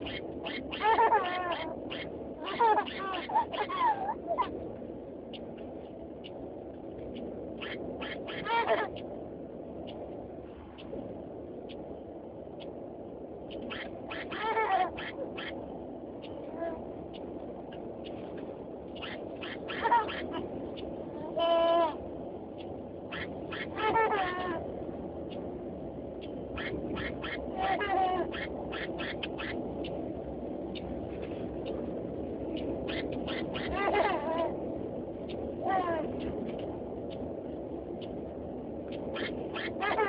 Ha ha ha! Ha